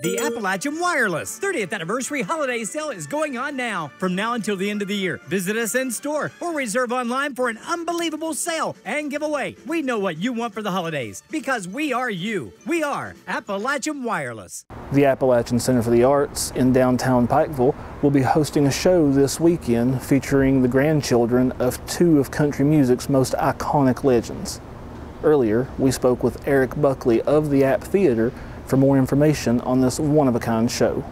The Appalachian Wireless 30th anniversary holiday sale is going on now. From now until the end of the year, visit us in store or reserve online for an unbelievable sale and giveaway. We know what you want for the holidays because we are you. We are Appalachian Wireless. The Appalachian Center for the Arts in downtown Pikeville will be hosting a show this weekend featuring the grandchildren of two of country music's most iconic legends. Earlier, we spoke with Eric Buckley of the App Theater for more information on this one-of-a-kind show.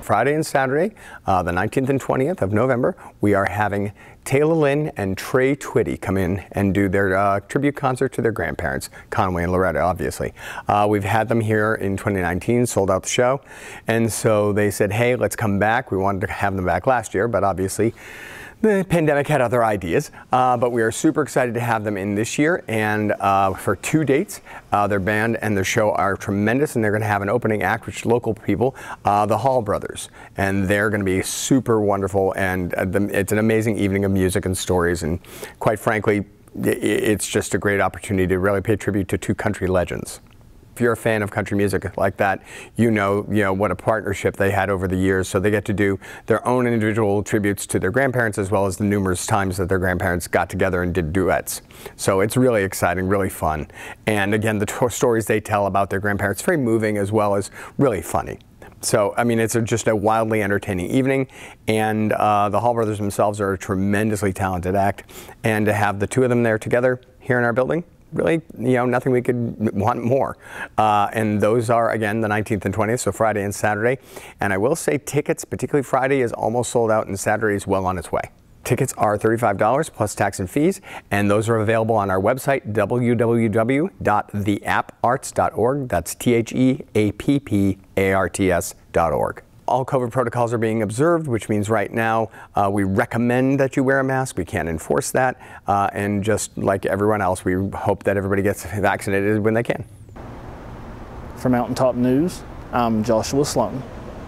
Friday and Saturday, uh, the 19th and 20th of November, we are having Taylor Lynn and Tre Twitty come in and do their uh, tribute concert to their grandparents, Conway and Loretta, obviously. Uh, we've had them here in 2019, sold out the show, and so they said, hey, let's come back. We wanted to have them back last year, but obviously the pandemic had other ideas, uh, but we are super excited to have them in this year and uh, for two dates. Uh, their band and their show are tremendous, and they're going to have an opening act, which local people, uh, the Hall Brothers, and they're going to be super wonderful. And uh, the, it's an amazing evening of music and stories, and quite frankly, it's just a great opportunity to really pay tribute to two country legends if you're a fan of country music like that, you know, you know what a partnership they had over the years. So they get to do their own individual tributes to their grandparents as well as the numerous times that their grandparents got together and did duets. So it's really exciting, really fun. And again, the stories they tell about their grandparents, very moving as well as really funny. So, I mean, it's a, just a wildly entertaining evening, and uh, the Hall brothers themselves are a tremendously talented act. And to have the two of them there together here in our building, really, you know, nothing we could want more. Uh, and those are, again, the 19th and 20th, so Friday and Saturday. And I will say tickets, particularly Friday, is almost sold out, and Saturday is well on its way. Tickets are $35 plus tax and fees, and those are available on our website, www.theapparts.org. That's T H E A P P A R T S.org all COVID protocols are being observed, which means right now uh, we recommend that you wear a mask. We can't enforce that. Uh, and just like everyone else, we hope that everybody gets vaccinated when they can. For Mountaintop News, I'm Joshua Sloan.